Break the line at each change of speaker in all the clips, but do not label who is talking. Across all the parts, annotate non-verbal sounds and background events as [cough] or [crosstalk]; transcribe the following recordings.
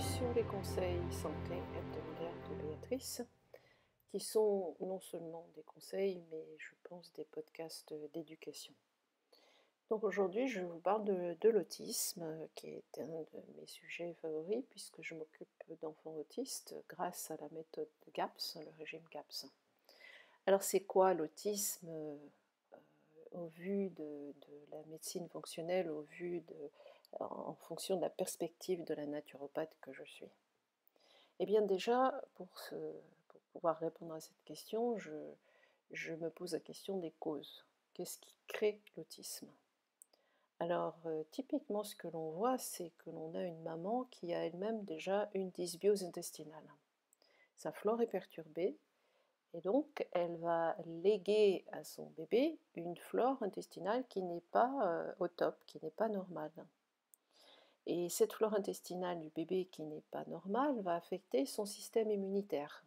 sur les conseils santé hebdomadaires de Béatrice, qui sont non seulement des conseils, mais je pense des podcasts d'éducation. Donc aujourd'hui, je vous parle de, l'autisme, qui est un de mes sujets favoris, puisque je m'occupe d'enfants autistes grâce à la méthode GAPS, le régime GAPS. Alors c'est quoi l'autisme euh, au vu de, la médecine fonctionnelle, au vu de en fonction de la perspective de la naturopathe que je suis Eh bien déjà, pour, pouvoir répondre à cette question, je, me pose la question des causes. Qu'est-ce qui crée l'autisme? Alors, euh, typiquement, ce que l'on voit, c'est que l'on a une maman qui a elle-même déjà une dysbiose intestinale. Sa flore est perturbée, et donc elle va léguer à son bébé une flore intestinale qui n'est pas euh, au top, qui n'est pas normale. Et cette flore intestinale du bébé qui n'est pas normale va affecter son système immunitaire.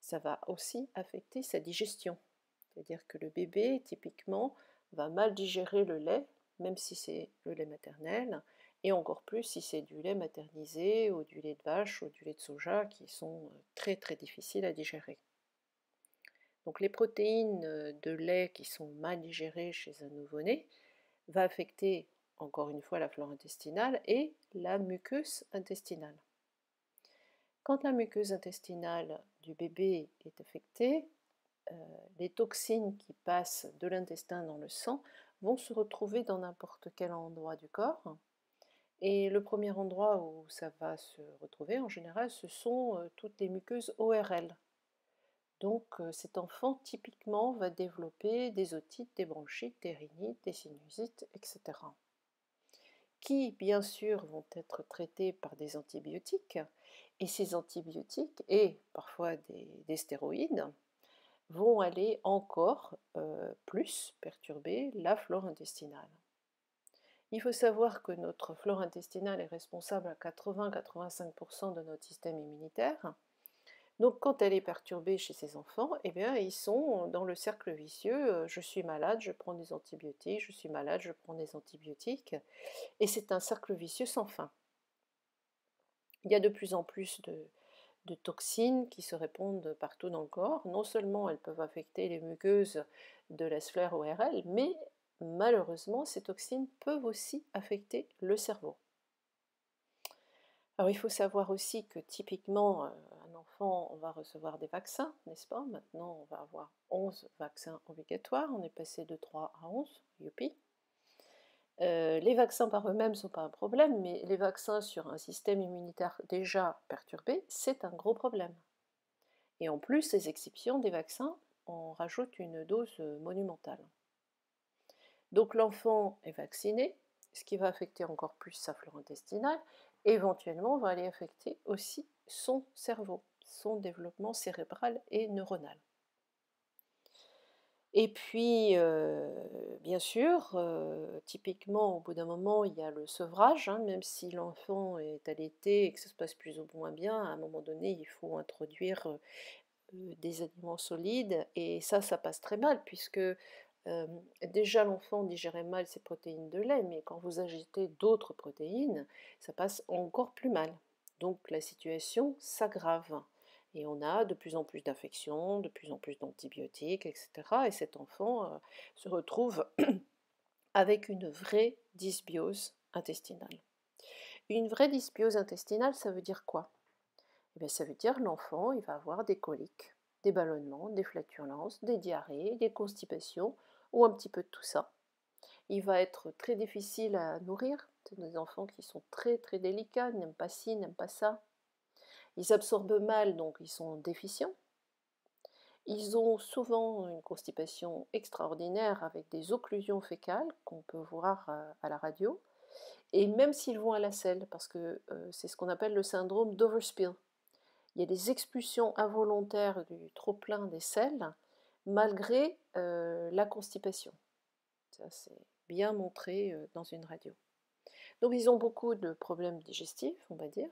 Ça va aussi affecter sa digestion. C'est-à-dire que le bébé, typiquement, va mal digérer le lait, même si c'est le lait maternel, et encore plus si c'est du lait maternisé ou du lait de vache ou du lait de soja qui sont très très difficiles à digérer. Donc les protéines de lait qui sont mal digérées chez un nouveau-né va affecter encore une fois la flore intestinale, et la muqueuse intestinale. Quand la muqueuse intestinale du bébé est affectée, euh, les toxines qui passent de l'intestin dans le sang vont se retrouver dans n'importe quel endroit du corps. Et le premier endroit où ça va se retrouver, en général, ce sont euh, toutes les muqueuses ORL. Donc euh, cet enfant, typiquement, va développer des otites, des bronchites, des rhinites, des sinusites, etc qui bien sûr vont être traités par des antibiotiques, et ces antibiotiques et parfois des, stéroïdes vont aller encore euh, plus perturber la flore intestinale. Il faut savoir que notre flore intestinale est responsable à 80-85% de notre système immunitaire, donc quand elle est perturbée chez ces enfants, eh bien, ils sont dans le cercle vicieux, euh, je suis malade, je prends des antibiotiques, je suis malade, je prends des antibiotiques, et c'est un cercle vicieux sans fin. Il y a de plus en plus de, toxines qui se répondent partout dans le corps. Non seulement elles peuvent affecter les muqueuses de la sphère ORL, mais malheureusement, ces toxines peuvent aussi affecter le cerveau. Alors il faut savoir aussi que typiquement, euh, on va recevoir des vaccins, n'est-ce pas? Maintenant, on va avoir 11 vaccins obligatoires. On est passé de 3 à 11, youpi. Euh, les vaccins par eux-mêmes ne sont pas un problème, mais les vaccins sur un système immunitaire déjà perturbé, c'est un gros problème. Et en plus, les exceptions des vaccins, on rajoute une dose monumentale. Donc l'enfant est vacciné, ce qui va affecter encore plus sa flore intestinale, éventuellement va aller affecter aussi son cerveau son développement cérébral et neuronal. Et puis, euh, bien sûr, euh, typiquement, au bout d'un moment, il y a le sevrage, hein, même si l'enfant est allaité et que ça se passe plus ou moins bien, à un moment donné, il faut introduire euh, des aliments solides, et ça, ça passe très mal, puisque déjà l'enfant digérait mal ses protéines de lait, mais quand vous ajoutez d'autres protéines, ça passe encore plus mal. Donc la situation s'aggrave. Et on a de plus en plus d'infections, de plus en plus d'antibiotiques, etc. Et cet enfant euh, se retrouve [clears throat] avec une vraie dysbiose intestinale. Une vraie dysbiose intestinale, ça veut dire quoi? Eh bien, Ça veut dire l'enfant, il va avoir des coliques, des ballonnements, des flatulences, des diarrhées, des constipations, ou un petit peu de tout ça. Il va être très difficile à nourrir. C'est des enfants qui sont très très délicats, n'aiment pas ci, n'aiment pas ça. Ils absorbent mal, donc ils sont déficients. Ils ont souvent une constipation extraordinaire avec des occlusions fécales qu'on peut voir à, la radio. Et même s'ils vont à la selle, parce que euh, c'est ce qu'on appelle le syndrome d'overspill. Il y a des expulsions involontaires du trop-plein des selles malgré euh, la constipation. Ça, c'est bien montré euh, dans une radio. Donc, ils ont beaucoup de problèmes digestifs, on va dire.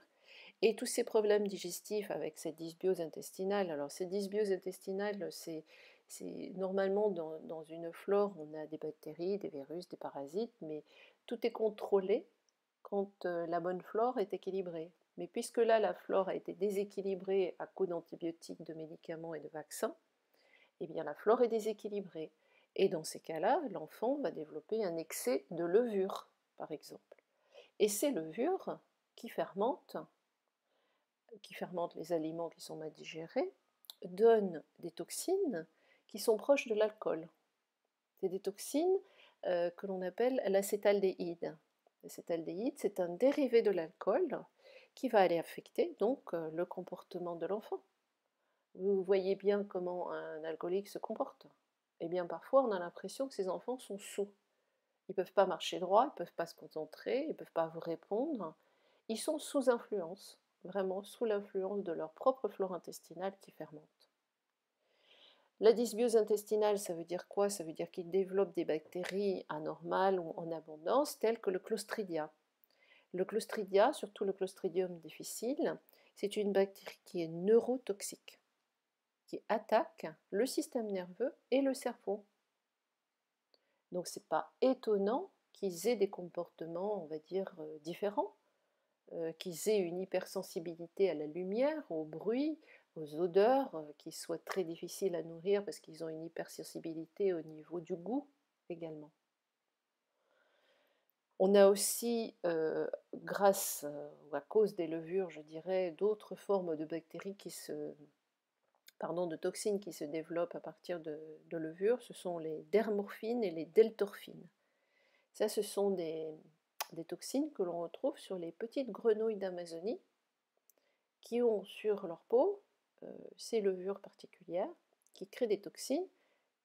Et tous ces problèmes digestifs avec cette dysbiose intestinale, alors cette dysbiose intestinale, c'est normalement dans, une flore, on a des bactéries, des virus, des parasites, mais tout est contrôlé quand euh, la bonne flore est équilibrée. Mais puisque là, la flore a été déséquilibrée à cause d'antibiotiques, de médicaments et de vaccins, eh bien la flore est déséquilibrée. Et dans ces cas-là, l'enfant va développer un excès de levure, par exemple. Et ces levures qui fermentent, qui fermentent les aliments qui sont mal digérés, donnent des toxines qui sont proches de l'alcool. C'est des toxines euh, que l'on appelle l'acétaldéhyde. L'acétaldéhyde, c'est un dérivé de l'alcool qui va aller affecter donc euh, le comportement de l'enfant. Vous voyez bien comment un alcoolique se comporte. Eh bien, parfois, on a l'impression que ces enfants sont sous. Ils ne peuvent pas marcher droit, ils ne peuvent pas se concentrer, ils ne peuvent pas vous répondre. Ils sont sous influence, vraiment sous l'influence de leur propre flore intestinale qui fermente. La dysbiose intestinale, ça veut dire quoi? Ça veut dire qu'ils développent des bactéries anormales ou en abondance, telles que le Clostridia. Le Clostridia, surtout le Clostridium difficile, c'est une bactérie qui est neurotoxique, qui attaque le système nerveux et le cerveau. Donc c'est pas étonnant qu'ils aient des comportements, on va dire, euh, différents, qu'ils aient une hypersensibilité à la lumière, au bruit, aux odeurs euh, qui soient très difficiles à nourrir parce qu'ils ont une hypersensibilité au niveau du goût également. On a aussi, euh, grâce euh, ou à cause des levures, je dirais, d'autres formes de bactéries qui se, pardon, de toxines qui se développent à partir de, levures. Ce sont les dermorphines et les deltorphines. Ça, ce sont des, des toxines que l'on retrouve sur les petites grenouilles d'Amazonie qui ont sur leur peau euh, ces levures particulières qui créent des toxines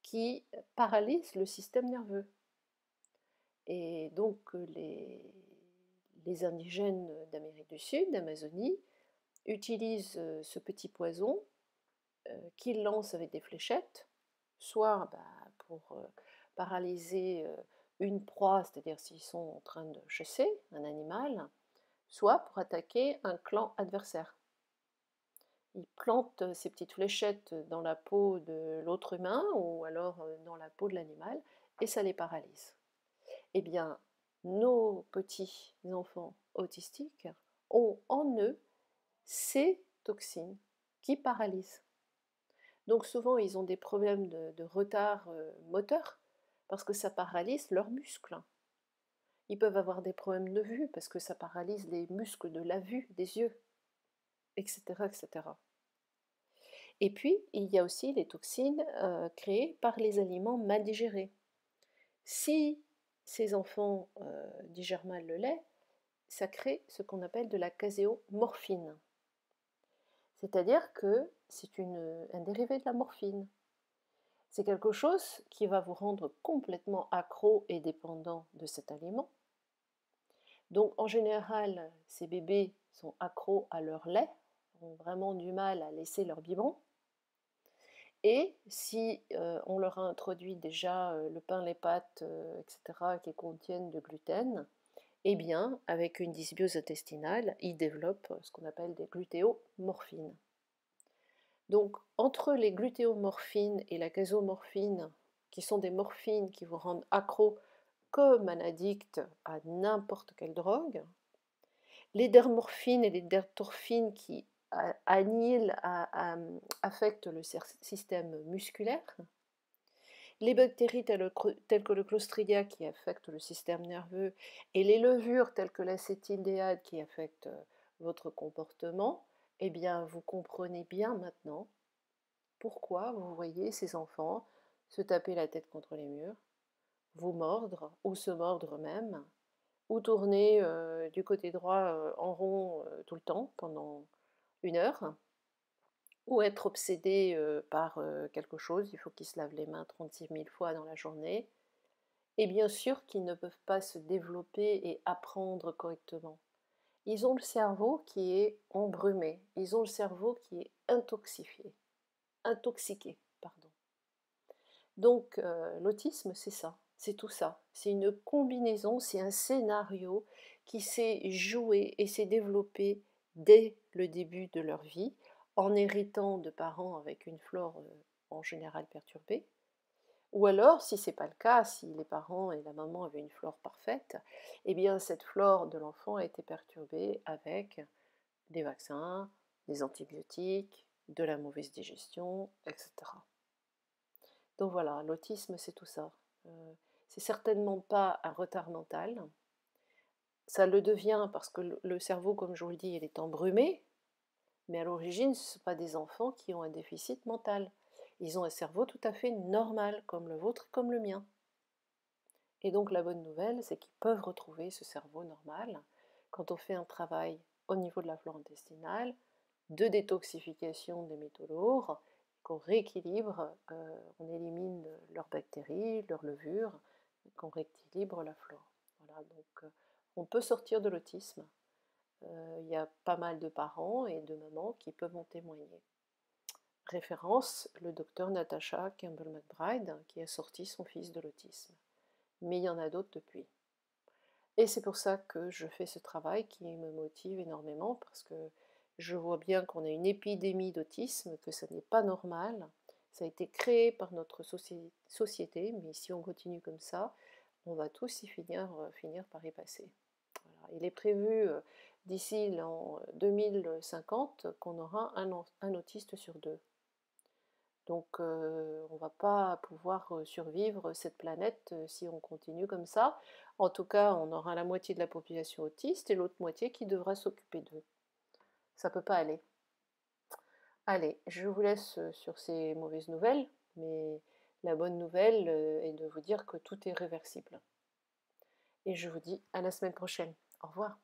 qui paralysent le système nerveux. Et donc euh, les, indigènes d'Amérique du Sud, d'Amazonie, utilisent euh, ce petit poison qu'ils lancent avec des fléchettes, soit bah, pour paralyser une proie, c'est-à-dire s'ils sont en train de chasser un animal, soit pour attaquer un clan adversaire il plante ces petites fléchettes dans la peau de l'autre humain ou alors dans la peau de l'animal et ça les paralyse. Eh bien, nos petits enfants autistiques ont en eux ces toxines qui paralysent. Donc souvent, ils ont des problèmes de, retard moteur parce que ça paralyse leurs muscles. Ils peuvent avoir des problèmes de vue parce que ça paralyse les muscles de la vue des yeux etc., etc. Et puis, il y a aussi les toxines euh, créées par les aliments mal digérés. Si ces enfants euh, digèrent mal le lait, ça crée ce qu'on appelle de la caséomorphine. C'est-à-dire que c'est un dérivé de la morphine. C'est quelque chose qui va vous rendre complètement accro et dépendant de cet aliment. Donc en général, ces bébés sont accros à leur lait, ont vraiment du mal à laisser leur biberon. Et si euh, on leur a introduit déjà euh, le pain, les pâtes, euh, etc., qui contiennent de gluten, eh bien, avec une dysbiose intestinale, ils développent ce qu'on appelle des glutéomorphines. Donc, entre les glutéomorphines et la casomorphine, qui sont des morphines qui vous rendent accro comme un addict à n'importe quelle drogue, les dermorphines et les dertorphines qui annihile, affecte le système musculaire. Les bactéries telles, que le Clostridia qui affectent le système nerveux et les levures telles que l'acétildéhyde qui affectent euh, votre comportement, eh bien vous comprenez bien maintenant pourquoi vous voyez ces enfants se taper la tête contre les murs, vous mordre ou se mordre même, ou tourner euh, du côté droit euh, en rond tout le temps pendant une heure, ou être obsédé par quelque chose, il faut qu'ils se lavent les mains 36 000 fois dans la journée, et bien sûr qu'ils ne peuvent pas se développer et apprendre correctement. Ils ont le cerveau qui est embrumé, ils ont le cerveau qui est intoxifié, intoxiqué, pardon. Donc l'autisme, c'est ça, c'est tout ça. C'est une combinaison, c'est un scénario qui s'est joué et s'est développé dès le début de leur vie, en héritant de parents avec une flore euh, en général perturbée. Ou alors, si ce n'est pas le cas, si les parents et la maman avaient une flore parfaite, eh bien cette flore de l'enfant a été perturbée avec des vaccins, des antibiotiques, de la mauvaise digestion, etc. Donc voilà, l'autisme, c'est tout ça. Euh, c'est certainement pas un retard mental. Ça le devient parce que le cerveau, comme je vous le dis, il est embrumé. Mais à l'origine, ce ne sont pas des enfants qui ont un déficit mental. Ils ont un cerveau tout à fait normal, comme le vôtre, comme le mien. Et donc la bonne nouvelle, c'est qu'ils peuvent retrouver ce cerveau normal quand on fait un travail au niveau de la flore intestinale, de détoxification des métaux lourds, qu'on rééquilibre, euh, on élimine leurs bactéries, leurs levures, qu'on rééquilibre la flore. Voilà, donc euh, on peut sortir de l'autisme. Euh, il y a pas mal de parents et de mamans qui peuvent en témoigner. Référence, le docteur Natasha Campbell McBride qui a sorti son fils de l'autisme. Mais il y en a d'autres depuis. Et c'est pour ça que je fais ce travail qui me motive énormément parce que je vois bien qu'on a une épidémie d'autisme, que ce n'est pas normal. Ça a été créé par notre société, mais si on continue comme ça, on va tous y finir, euh, par y passer. Il est prévu euh, d'ici l'an 2050 qu'on aura un, autiste sur deux. Donc euh, on ne va pas pouvoir survivre cette planète si on continue comme ça. En tout cas, on aura la moitié de la population autiste et l'autre moitié qui devra s'occuper d'eux. Ça peut pas aller. Allez, je vous laisse euh, sur ces mauvaises nouvelles, mais la bonne nouvelle euh, est de vous dire que tout est réversible. Et je vous dis à la semaine prochaine. Au revoir.